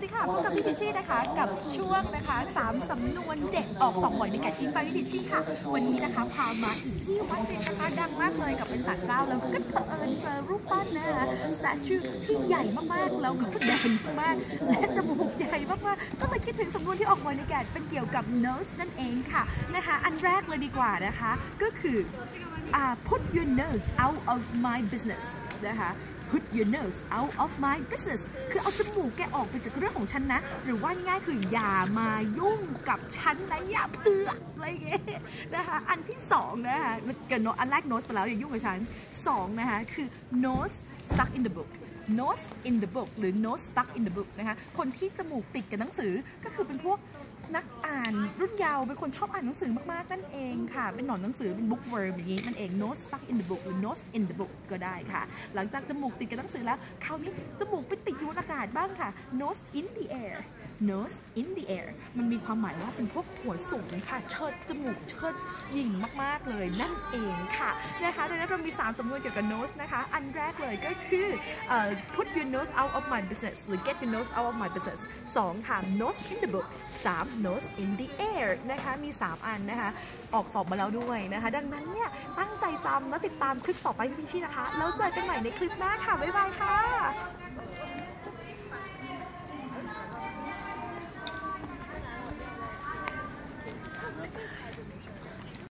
วัสดีค่ะพบกับพี่พิชชี่นะคะกับช่วงนะคะสามสำนวนเด็ดออกสองบ่อยในการอินไปพี่พิชชี่ค่ะ วันนี้นะคะพามาอีกที่วัดหนึงนะคะดังมากเลยกับเป็นศาลเจ้าแล้วก็เผอิญเจอรูปปั้นนะคะสแตชูที่ใหญ่มากๆแล้วก็แดงมากๆและจมูกใหญ่มากๆก็เลยคิดถึงสำนวนที่ออกบ่อยในการเป็นเกี่ยวกับ nose นั่นเองค่ะนะคะ อันแรกเลยดีกว่านะคะ ก็คืออ่า put your nose out of my business นะคะ put your nose out of my business คือเอาจมูกแกออกไปจากเรื่องของฉันนะ หรือว่าง่ายๆคืออย่ามายุ่งกับฉันนะอย่าเผืออะไรเงี้ยนะคะ อันที่สองนะคะเกิดอันแรก nose ไปแล้วอย่ายุ่งกับฉันสองนะคะคือ nose stuck in the book nose in the book หรือ nose stuck in the book นะคะ คนที่จมูกติดกับหนังสือก็คือเป็นพวก นักอ่านรุ่นเยาว์เป็นคนชอบอ่านหนังสือมาก ๆ นั่นเองค่ะ เป็นหนอนหนังสือเป็น bookworm อย่างนี้นั่นเอง nose stuck in the book หรือ nose in the book ก็ได้ค่ะ หลังจากจมูกติดกับหนังสือแล้ว คราวนี้จมูกไปติดอยู่อากาศบ้างค่ะ nose in the air nose in the air มันมีความหมายว่าเป็นพวกหัวสูงค่ะ เชิดจมูกเชิดยิ่งมาก ๆ เลยนั่นเองค่ะนะคะดังนั้นเรามี 3สำนวนเกี่ยวกับ nose นะคะ อันแรกเลยก็คือ put your nose out of my business หรือ get your nose out of my business 2ค่ะ nose in the book 3 nose in the air นะคะมี 3 อันนะคะ ออกสอบมาแล้วด้วยนะคะ ดังนั้นเนี่ย ตั้งใจจำแล้วติดตามคลิปต่อไปพี่พี่ชี่นะคะ แล้วเจอกันใหม่ในคลิปหน้าค่ะ บ๊ายบายค่ะ